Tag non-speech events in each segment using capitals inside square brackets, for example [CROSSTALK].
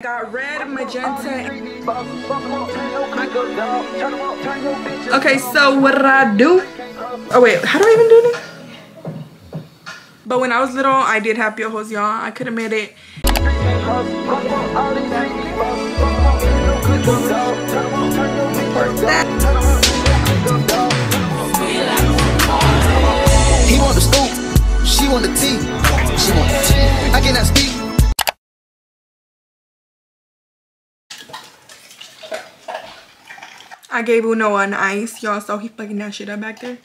Got red, magenta. Okay, so what did I do? Oh wait, how do I even do this? But when I was little, I did have piojos, y'all. I could have made it. He want the scoop, she want the tea. She want the tea. I cannot speak. I gave Uno an ice, y'all, so he fucking that shit up back there.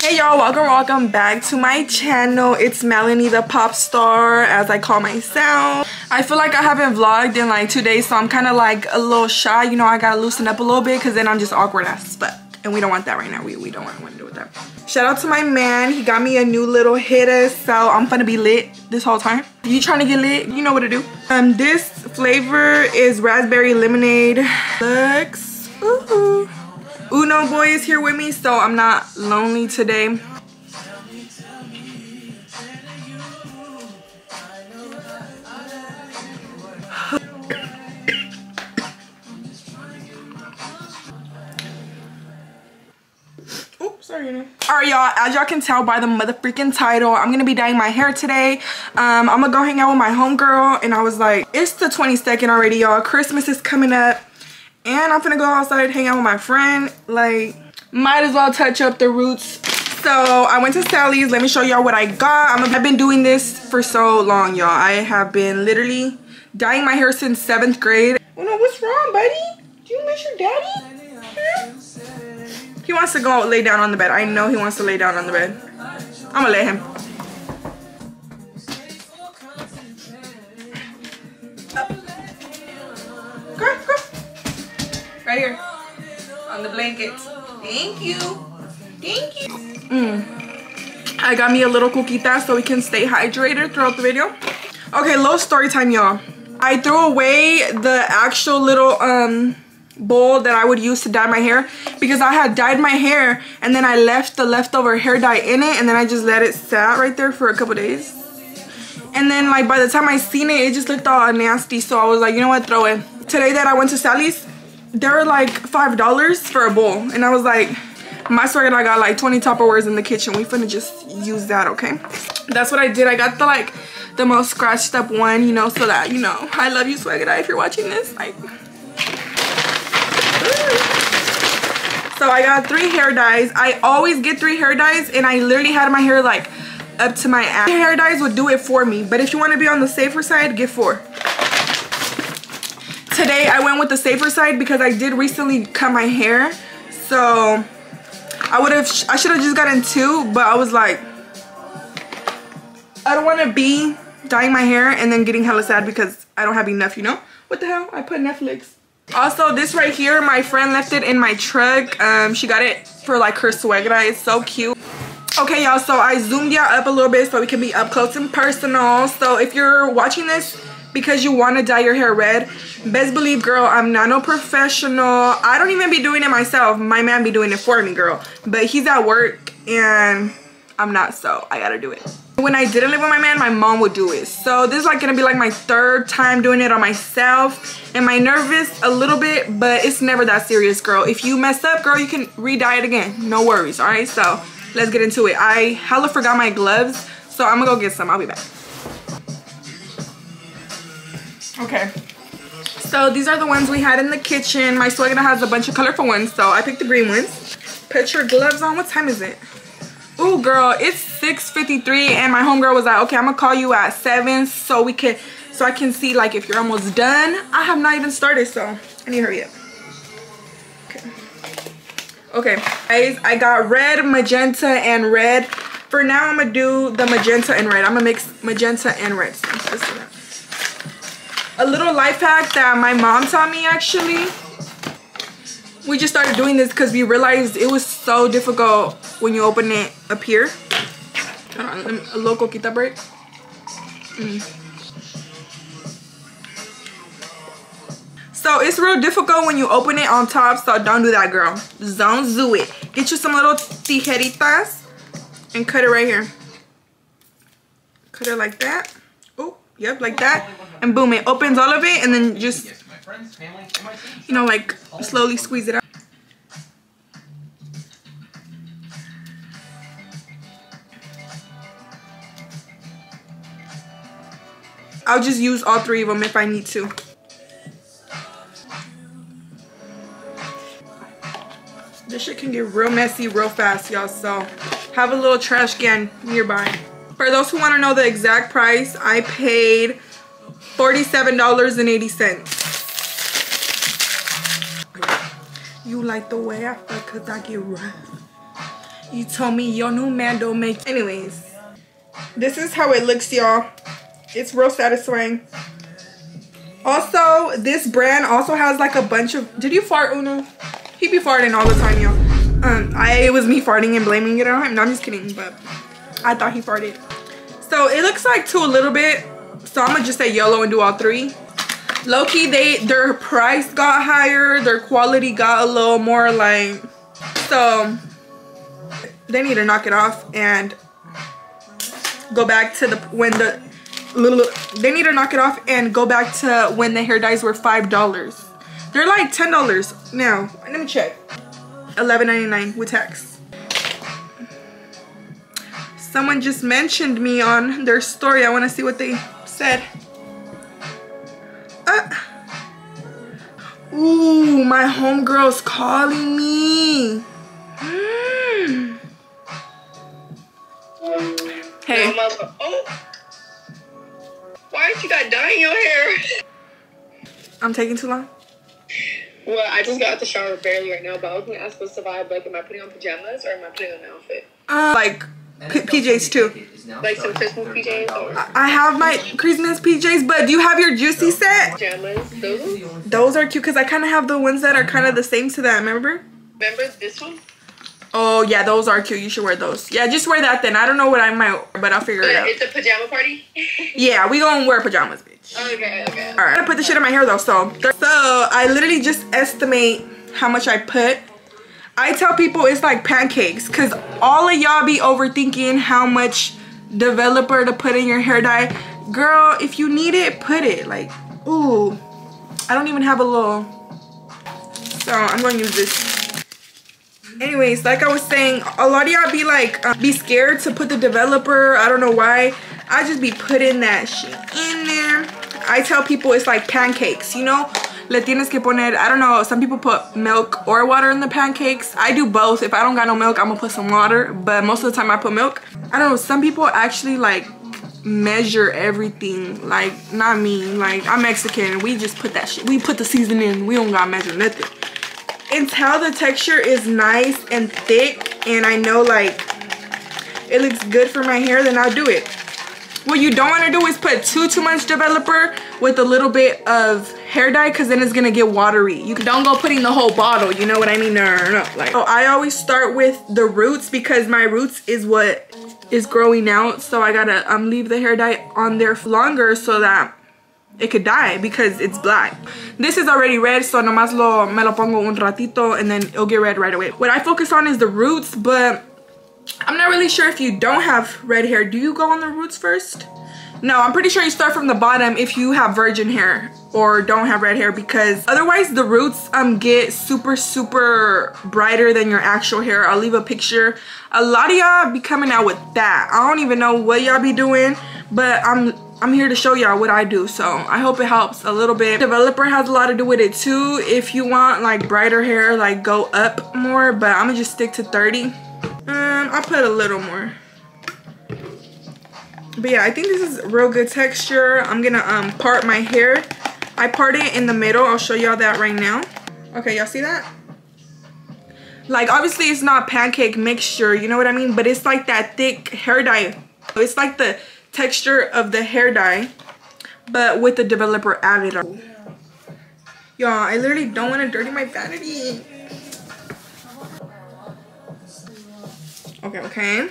Hey y'all, welcome, welcome back to my channel. It's Melany the pop star, as I call myself. I feel like I haven't vlogged in like two days, so I'm kind of like a little shy. You know, I gotta loosen up a little bit because then I'm just awkward as fuck. And we don't want that right now. We, we don't want, to do with that. Shout out to my man. He got me a new little hitter, so I'm gonna be lit this whole time. You trying to get lit? You know what to do. Um, This flavor is raspberry lemonade. Looks, ooh. Uno boy is here with me, so I'm not lonely today. Sorry. All right, y'all. As y'all can tell by the mother freaking title, I'm gonna be dyeing my hair today. Um, I'm gonna go hang out with my homegirl, and I was like, it's the 22nd already, y'all. Christmas is coming up, and I'm gonna go outside hang out with my friend. Like, might as well touch up the roots. So I went to Sally's. Let me show y'all what I got. I've been doing this for so long, y'all. I have been literally dyeing my hair since seventh grade. Oh no, what's wrong, buddy? Do you miss your daddy? Huh? He wants to go lay down on the bed. I know he wants to lay down on the bed. I'm gonna let him. Go, go. Right here. On the blanket. Thank you. Thank you. Mm. I got me a little coquita so we can stay hydrated throughout the video. Okay, little story time, y'all. I threw away the actual little um bowl that I would use to dye my hair because I had dyed my hair and then I left the leftover hair dye in it and then I just let it sat right there for a couple days. And then like by the time I seen it, it just looked all nasty. So I was like, you know what, throw it. Today that I went to Sally's, they were like $5 for a bowl. And I was like, my swag and I got like 20 Tupperwares in the kitchen. We finna just use that, okay? That's what I did. I got the like the most scratched up one, you know, so that, you know, I love you, Swag if you're watching this. Like, so I got three hair dyes. I always get three hair dyes and I literally had my hair like up to my ass. Hair dyes would do it for me. But if you want to be on the safer side, get four. Today I went with the safer side because I did recently cut my hair. So I would have, I should have just gotten two, but I was like, I don't want to be dyeing my hair and then getting hella sad because I don't have enough, you know? What the hell? I put Netflix. Also, this right here, my friend left it in my truck. Um, she got it for like her suegra. It's so cute. Okay, y'all, so I zoomed y'all up a little bit so we can be up close and personal. So if you're watching this because you want to dye your hair red, best believe, girl, I'm not no professional. I don't even be doing it myself. My man be doing it for me, girl. But he's at work and I'm not, so I gotta do it. When I didn't live with my man, my mom would do it. So this is like gonna be like my third time doing it on myself. Am I nervous? A little bit, but it's never that serious, girl. If you mess up, girl, you can re-dye it again. No worries, all right? So let's get into it. I hella forgot my gloves, so I'm gonna go get some. I'll be back. Okay. So these are the ones we had in the kitchen. My swagger has a bunch of colorful ones, so I picked the green ones. Put your gloves on. What time is it? Ooh, girl, it's 6.53 and my homegirl was like, okay, I'm gonna call you at 7 so we can, so I can see like if you're almost done. I have not even started, so I need to hurry up. Okay. Okay, guys, I got red, magenta, and red. For now, I'm gonna do the magenta and red. I'm gonna mix magenta and red. So. A little life hack that my mom taught me actually we just started doing this because we realized it was so difficult when you open it up here. A little coquita break. Mm. So it's real difficult when you open it on top, so don't do that, girl. Don't do it. Get you some little tijeritas and cut it right here. Cut it like that. Oh, yep, like that. And boom, it opens all of it and then just, you know, like slowly squeeze it out. I'll just use all three of them if I need to. This shit can get real messy real fast, y'all. So have a little trash can nearby. For those who want to know the exact price, I paid $47.80. You like the way I fuck cause I get rough. You told me your new man don't make Anyways, this is how it looks, y'all. It's real satisfying. Also, this brand also has like a bunch of... Did you fart, Uno? He be farting all the time, y'all. Um, I, it was me farting and blaming it on him. No, I'm just kidding, but I thought he farted. So it looks like two a little bit. So I'm gonna just say yellow and do all three. Low-key, they, their price got higher. Their quality got a little more like... So they need to knock it off and go back to the when the little they need to knock it off and go back to when the hair dyes were five dollars. They're like ten dollars. Now let me check. 11.99 with tax. Someone just mentioned me on their story. I want to see what they said uh, ooh my homegirl's calling me mm. hey oh why you got dye in your hair? I'm taking too long. Well, I just got out the shower barely right now, but I was gonna ask what's the vibe. Like, am I putting on pajamas or am I putting on an outfit? Uh, like P PJs too. Like some Christmas PJs or I have my Christmas PJs, but do you have your juicy set? pajamas. Those. Those are cute because I kind of have the ones that are kind of the same to that. Remember? Remember this one? Oh yeah, those are cute. You should wear those. Yeah, just wear that then. I don't know what I might, but I'll figure it out. It's a pajama party. [LAUGHS] Yeah, we gonna wear pajamas, bitch. okay, okay. All right, I put the shit in my hair though. So, so I literally just estimate how much I put. I tell people it's like pancakes, cause all of y'all be overthinking how much developer to put in your hair dye. Girl, if you need it, put it. Like, ooh, I don't even have a little. So I'm gonna use this anyways like i was saying a lot of y'all be like uh, be scared to put the developer i don't know why i just be putting that shit in there i tell people it's like pancakes you know le tienes que poner i don't know some people put milk or water in the pancakes. I do both. If i don't got no milk i'm gonna put some water but most of the time i put milk. I don't know some people actually like measure everything like not me like i'm mexican we just put that shit we put the seasoning in. we don't gotta measure nothing. Until the texture is nice and thick and I know like it looks good for my hair then I'll do it. What you don't want to do is put too too much developer with a little bit of hair dye because then it's gonna get watery you don't go putting the whole bottle you know what I mean no no, no. like so I always start with the roots because my roots is what is growing out so I gotta um leave the hair dye on there longer so that it could die because it's black. This is already red, so nomás lo, me lo pongo un ratito and then it'll get red right away. What I focus on is the roots, but I'm not really sure if you don't have red hair. Do you go on the roots first? No, I'm pretty sure you start from the bottom if you have virgin hair or don't have red hair because otherwise the roots um get super super brighter than your actual hair. I'll leave a picture. A lot of y'all be coming out with that. I don't even know what y'all be doing, but I'm I'm here to show y'all what I do. So I hope it helps a little bit. Developer has a lot to do with it too. If you want like brighter hair, like go up more, but I'm gonna just stick to 30. Um, I'll put a little more. But yeah, I think this is real good texture. I'm gonna um part my hair. I part it in the middle. I'll show y'all that right now. Okay, y'all see that? Like obviously it's not pancake mixture, you know what I mean? But it's like that thick hair dye. It's like the texture of the hair dye but with the developer added on y'all i literally don't want to dirty my vanity okay okay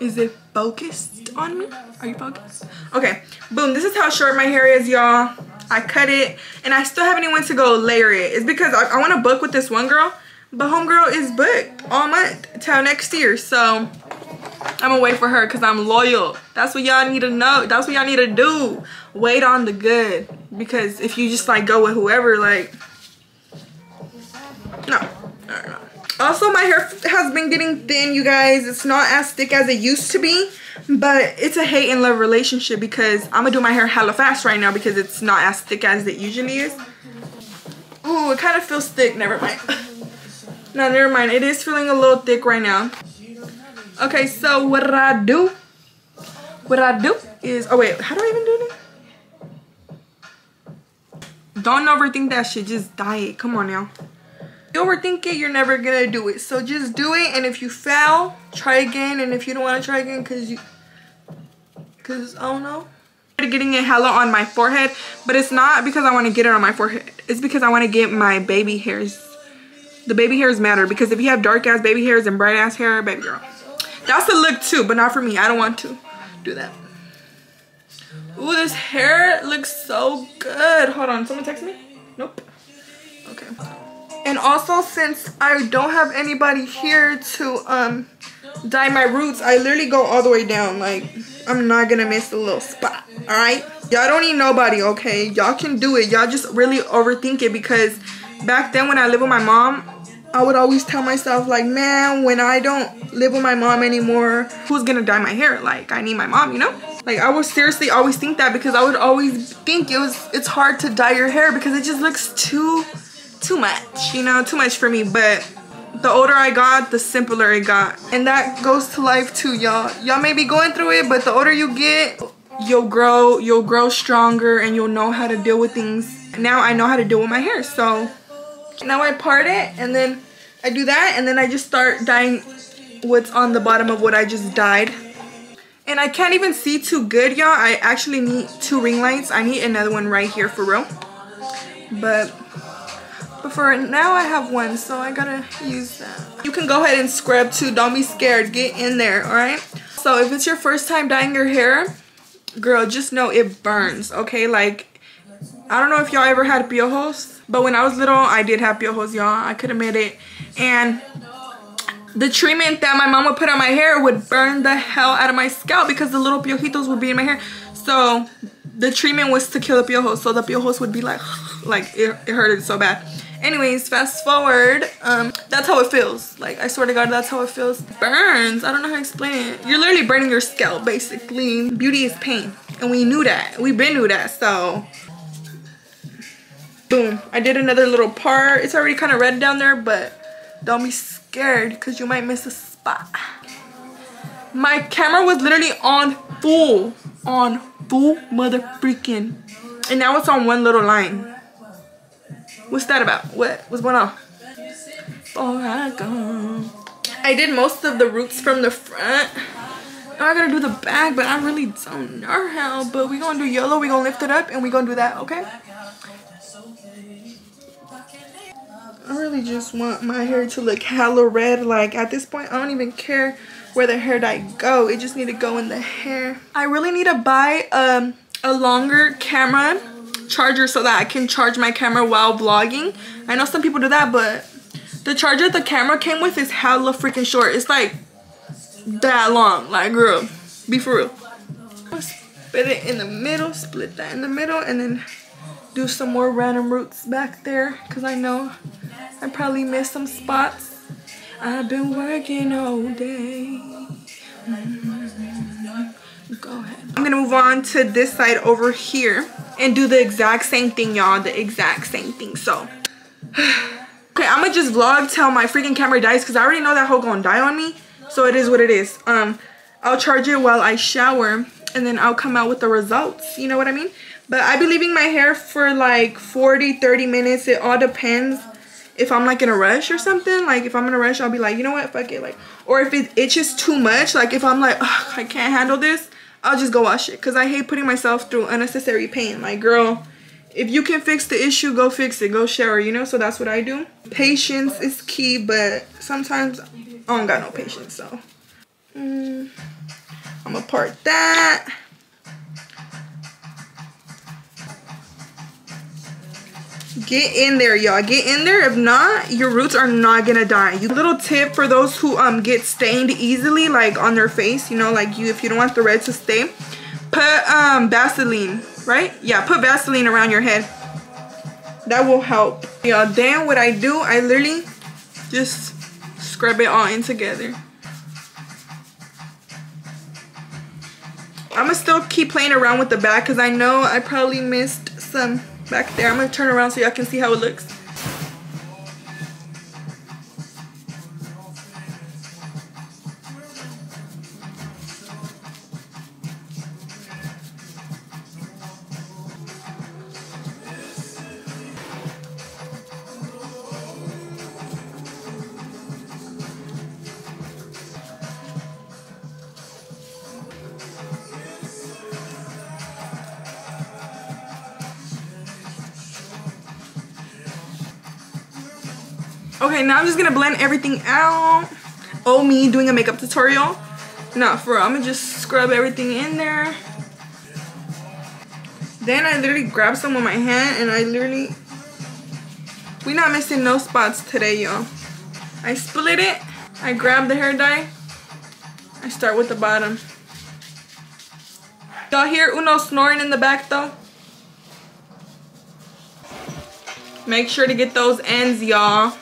is it focused on me are you focused okay boom this is how short my hair is y'all I cut it and I still haven't even went to go layer it. It's because I, I want to book with this one girl, but homegirl is booked all month till next year. So I'm gonna wait for her because I'm loyal. That's what y'all need to know. That's what y'all need to do. Wait on the good. Because if you just like go with whoever, like, no. Also, my hair has been getting thin, you guys. It's not as thick as it used to be. But it's a hate and love relationship because I'm gonna do my hair hella fast right now because it's not as thick as it usually is. Ooh, it kind of feels thick. Never mind. [LAUGHS] no, never mind. It is feeling a little thick right now. Okay, so what I do, what I do is, oh wait, how do I even do this? Don't overthink that shit, just dye it. Come on now. Overthink it, you're never gonna do it. So just do it, and if you fail, try again. And if you don't wanna try again, cause you, cause I don't know. Getting it hella on my forehead, but it's not because I wanna get it on my forehead. It's because I wanna get my baby hairs. The baby hairs matter because if you have dark ass baby hairs and bright ass hair, baby girl. That's the look too, but not for me. I don't want to do that. Ooh, this hair looks so good. Hold on, someone text me? Nope. Okay. And also, since I don't have anybody here to um dye my roots, I literally go all the way down. Like, I'm not gonna miss a little spot, alright? Y'all don't need nobody, okay? Y'all can do it. Y'all just really overthink it because back then when I lived with my mom, I would always tell myself like, man, when I don't live with my mom anymore, who's gonna dye my hair? Like, I need my mom, you know? Like, I would seriously always think that because I would always think it was, it's hard to dye your hair because it just looks too, too much, you know? Too much for me, but the older I got, the simpler it got. And that goes to life too, y'all. Y'all may be going through it, but the older you get, you'll grow, you'll grow stronger and you'll know how to deal with things. Now I know how to deal with my hair, so now I part it and then I do that and then I just start dyeing what's on the bottom of what I just dyed. And I can't even see too good, y'all. I actually need two ring lights. I need another one right here for real. But, but for now I have one, so I gotta use that. You can go ahead and scrub too. Don't be scared. Get in there, alright? So if it's your first time dyeing your hair, girl, just know it burns, okay? Like, I don't know if y'all ever had piojos, but when I was little, I did have piojos, y'all. I could admit it. And the treatment that my mom would put on my hair would burn the hell out of my scalp because the little piojitos would be in my hair. So the treatment was to kill the piojos. So the piojos would be like, [SIGHS] like it, it hurted so bad. Anyways, fast forward. Um, that's how it feels. Like, I swear to God, that's how it feels. Burns. I don't know how to explain it. You're literally burning your scalp, basically. Beauty is pain. And we knew that. we've been knew that, so boom i did another little part it's already kind of red down there but don't be scared because you might miss a spot my camera was literally on full on full mother freaking and now it's on one little line what's that about what what's going on before i go i did most of the roots from the front now I gotta do the back, but I really don't know how. But we gonna do yellow, we gonna lift it up, and we gonna do that, okay? I really just want my hair to look hella red. Like at this point, I don't even care where the hair dye go. It just need to go in the hair. I really need to buy um, a longer camera charger so that I can charge my camera while vlogging. I know some people do that, but the charger the camera came with is hella freaking short. It's like that long. Like, girl, be for real. Split it in the middle, split that in the middle, and then do some more random roots back there because I know I probably missed some spots. I've been working all day. Mm-hmm. Go ahead. I'm gonna move on to this side over here and do the exact same thing, y'all. The exact same thing. So, okay, I'm gonna just vlog till my freaking camera dies because I already know that hoe gonna die on me. So it is what it is. Um, I'll charge it while I shower and then I'll come out with the results. You know what I mean? But I be leaving my hair for like 40, 30 minutes. It all depends if I'm like in a rush or something. Like if I'm in a rush, I'll be like, you know what, fuck it. Like, or if it itches too much, like if I'm like, I can't handle this, I'll just go wash it. Cause I hate putting myself through unnecessary pain. Like girl, if you can fix the issue, go fix it. Go shower, you know? So that's what I do. Patience is key, but sometimes I don't got no patience, so. Mm, I'm gonna part that. Get in there, y'all. Get in there. If not, your roots are not gonna die. You little tip for those who um get stained easily, like on their face, you know, like you if you don't want the red to stay, put um Vaseline, right? Yeah, put Vaseline around your head. That will help. Y'all, then what I do, I literally just scrub it all in together. I'm gonna still keep playing around with the back because I know I probably missed some back there. I'm gonna turn around so y'all can see how it looks. Okay, now I'm just gonna blend everything out. Oh, me doing a makeup tutorial. Not for real, I'm gonna just scrub everything in there. Then I literally grab some with my hand and I literally, we not missing no spots today, y'all. I split it, I grab the hair dye, I start with the bottom. Y'all hear Uno snoring in the back though? Make sure to get those ends, y'all.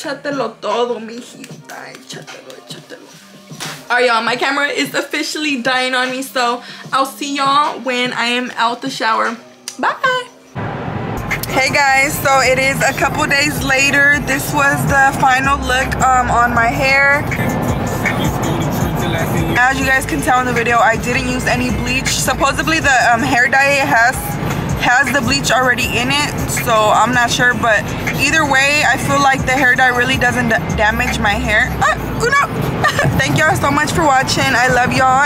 Échatelo todo, mijita. Échatelo, échatelo. Alright, y'all. My camera is officially dying on me, so I'll see y'all when I am out the shower. Bye. Hey guys, so it is a couple days later. This was the final look um, on my hair. As you guys can tell in the video, I didn't use any bleach. Supposedly the um, hair dye has has the bleach already in it so I'm not sure but either way I feel like the hair dye really doesn't damage my hair. Ah, [LAUGHS] Thank y'all so much for watching. I love y'all